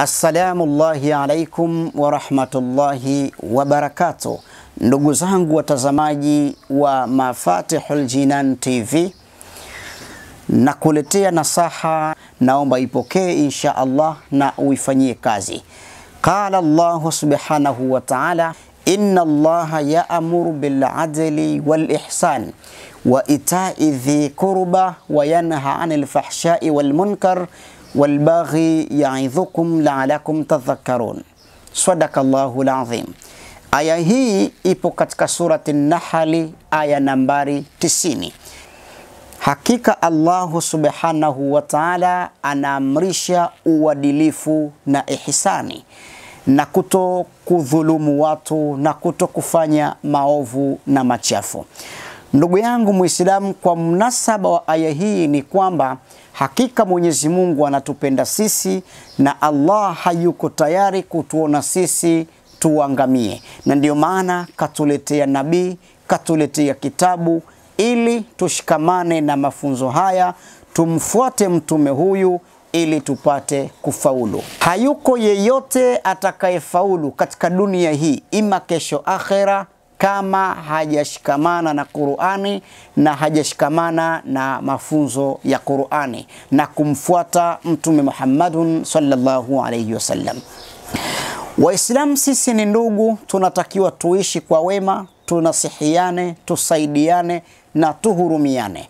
Assalamu llahi alaikum warahmatullahi wabarakatuh. Ndugu zangu watazamaji wa Mafatihul Jinan TV, nakuletea nasaha, naomba ipokee insha Allah na uifanyie kazi. Qala Allahu subhanahu wa ta'ala, inna Allaha yaamuru bil adli wal ihsan wa itai dhi qurba wa yanha 'anil fahshai wal munkar wal baghi ya'idhukum la'alakum tadhakkarun. Sadakallahu al-azim. Aya hii ipo katika surati Nahali aya nambari 90. Hakika Allahu subhanahu wa ta'ala anaamrisha uadilifu na ihsani na kuto kudhulumu watu na kuto kufanya maovu na machafu. Ndugu yangu Muislamu, kwa mnasaba wa aya hii ni kwamba hakika Mwenyezi Mungu anatupenda sisi na Allah hayuko tayari kutuona sisi tuangamie, na ndiyo maana katuletea nabii, katuletea kitabu ili tushikamane na mafunzo haya, tumfuate mtume huyu ili tupate kufaulu. Hayuko yeyote atakayefaulu katika dunia hii, ima kesho akhera, kama hajashikamana na Qur'ani na hajashikamana na mafunzo ya Qur'ani na kumfuata Mtume Muhammadun sallallahu alayhi wasallam. Waislamu sisi ni ndugu, tunatakiwa tuishi kwa wema, tunasihiane, tusaidiane na tuhurumiane.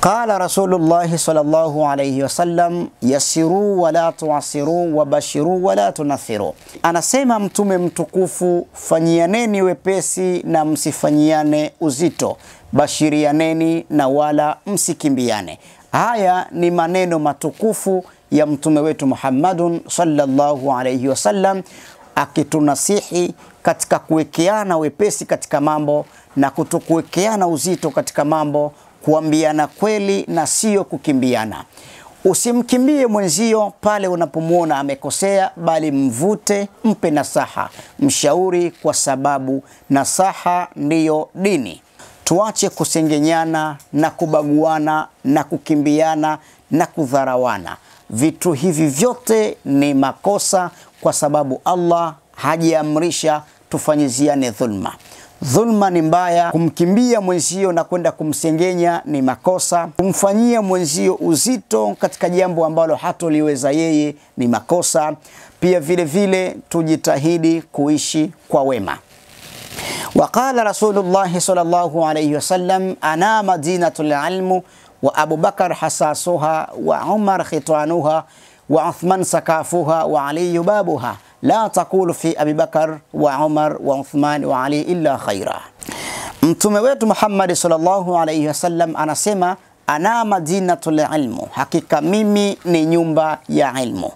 Qala Rasulullahi sallallahu alayhi wasallam, yasiru wala tuasiru wabashiru wala tunathiru, anasema Mtume mtukufu, fanyianeni wepesi na msifanyiane uzito, bashirianeni na wala msikimbiane. Haya ni maneno matukufu ya mtume wetu Muhammadun sallallahu alayhi wasallam akitunasihi katika kuwekeana wepesi katika mambo na kutokuwekeana uzito katika mambo, kuambiana kweli na sio kukimbiana. Usimkimbie mwenzio pale unapomwona amekosea, bali mvute, mpe nasaha, mshauri, kwa sababu nasaha ndiyo dini. Tuache kusengenyana na kubaguana na kukimbiana na kudharawana. Vitu hivi vyote ni makosa, kwa sababu Allah hajaamrisha tufanyiziane dhulma. Dhulma ni mbaya. Kumkimbia mwenzio na kwenda kumsengenya ni makosa. Kumfanyia mwenzio uzito katika jambo ambalo hatoliweza yeye ni makosa pia. Vile vile tujitahidi kuishi kwa wema. Waqala Rasulullahi sallallahu alayhi wasallam, ana madinatul ilmu wa Abu Bakar hasasuha wa Umar khitanuha wa Uthman sakafuha wa Ali babuha la taqulu fi Abibakar wa Umar wa Uthman wa Ali illa khaira. Mtume wetu Muhammad sallallahu alayhi wasallam anasema ana madinatul ilmu, hakika mimi ni nyumba ya ilmu.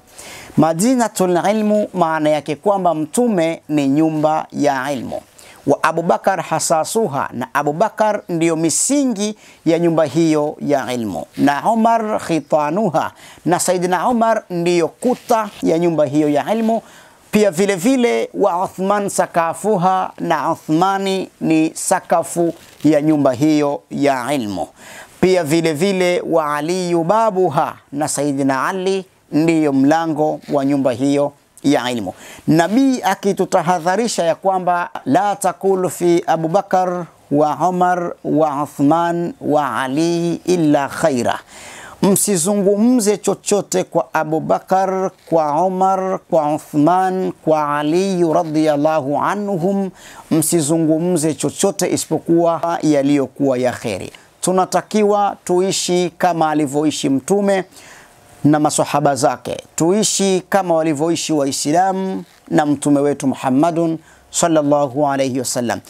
Madinatul ilmu maana yake kwamba mtume ni nyumba ya ilmu wa Abubakar hasasuha, na Abubakar ndiyo misingi ya nyumba hiyo ya ilmu, na Umar khitanuha, na Saidina Umar ndiyo kuta ya nyumba hiyo ya ilmu. Pia vile vile wa Uthman sakafuha, na Uthmani ni sakafu ya nyumba hiyo ya ilmu. Pia vile vile wa Aliyu babuha, na Saidina Ali ndiyo mlango wa nyumba hiyo ya ilmu. Nabii akitutahadharisha ya kwamba la takulu fi Abubakar wa Umar wa Uthman wa Ali illa khaira, msizungumze chochote kwa Abubakar, kwa Umar, kwa Uthman, kwa Ali radhiyallahu anhum, msizungumze chochote isipokuwa yaliyokuwa ya kheri. Tunatakiwa tuishi kama alivyoishi Mtume na masahaba zake, tuishi kama walivyoishi Waislamu na mtume wetu Muhammadun sallallahu alayhi wasallam.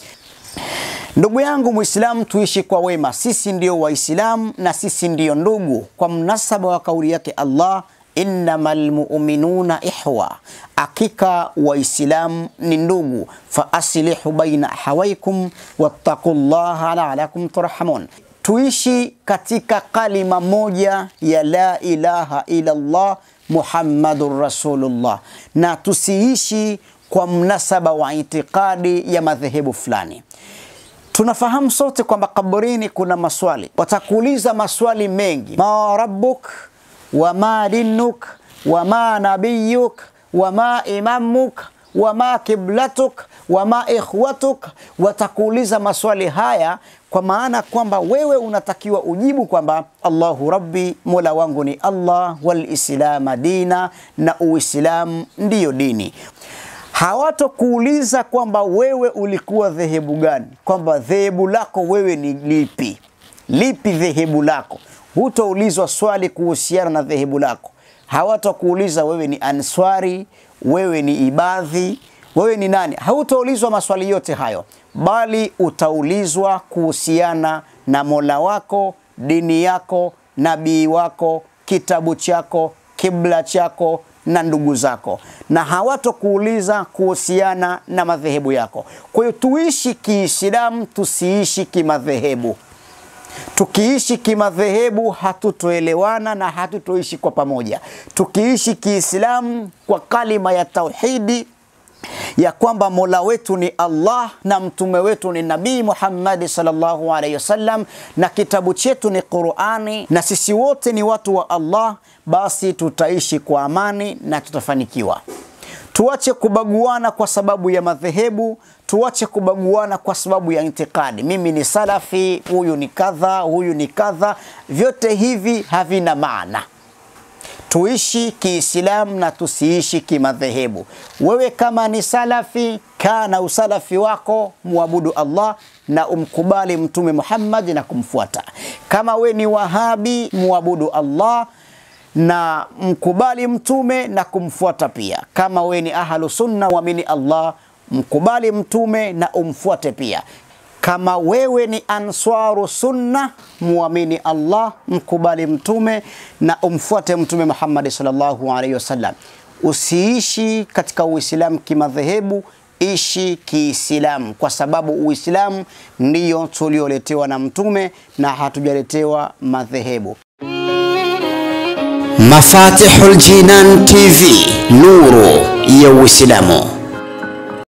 Ndugu yangu Muislamu, tuishi kwa wema. Sisi ndiyo Waislamu na sisi ndiyo ndugu, kwa mnasaba wa kauli yake Allah, innamal mu'minuna ihwa, hakika Waislamu ni ndugu. Fa aslihu baina hawaikum wattaqullaha la'alakum turhamun tuishi katika kalima moja ya la ilaha ila Allah Muhammadur Rasulullah, na tusiishi kwa mnasaba wa itikadi ya madhehebu fulani. Tunafahamu sote kwamba kaburini kuna maswali, watakuuliza maswali mengi, ma rabbuk wa ma dinuk wa ma nabiyuk wa ma imamuk wa ma kiblatuk wa ma ikhwatuk. Watakuuliza maswali haya kwa maana kwamba wewe unatakiwa ujibu kwamba Allahu rabbi, mola wangu ni Allah, walislama dina, na Uislamu ndiyo dini. Hawatokuuliza kwamba wewe ulikuwa dhehebu gani, kwamba dhehebu lako wewe ni lipi, lipi dhehebu lako. Hutoulizwa swali kuhusiana na dhehebu lako. Hawatokuuliza wewe ni Answari, wewe ni Ibadhi, wewe ni nani. hautoulizwa maswali yote hayo, bali utaulizwa kuhusiana na mola wako, dini yako, nabii wako, kitabu chako, kibla chako na ndugu zako, na hawatokuuliza kuhusiana na madhehebu yako. Kwa hiyo tuishi Kiislamu, tusiishi kimadhehebu. Tukiishi kimadhehebu hatutoelewana na hatutoishi kwa pamoja. Tukiishi Kiislamu kwa kalima ya tauhidi ya kwamba mola wetu ni Allah na mtume wetu ni Nabii Muhammadi sallallahu alaihi wasallam na kitabu chetu ni Qurani na sisi wote ni watu wa Allah, basi tutaishi kwa amani na tutafanikiwa. Tuache kubaguana kwa sababu ya madhehebu, tuache kubaguana kwa sababu ya intikadi. Mimi ni salafi, huyu ni kadha, huyu ni kadha. Vyote hivi havina maana. Tuishi Kiislamu na tusiishi kimadhehebu. Wewe kama ni salafi, kaa na usalafi wako, muabudu Allah na umkubali Mtume Muhammad na kumfuata. Kama we ni Wahabi, muabudu Allah na mkubali mtume na kumfuata pia. Kama we ni ahlu sunna, muamini Allah, mkubali mtume na umfuate pia. Kama wewe ni answaru sunna, muamini Allah, mkubali mtume na umfuate Mtume Muhammad sallallahu alaihi wasallam. Usiishi katika Uislamu kimadhehebu, ishi Kiislamu, kwa sababu Uislamu ndiyo tulioletewa na mtume na hatujaletewa madhehebu. Mafatihul Jinan TV, nuru ya Uislamu.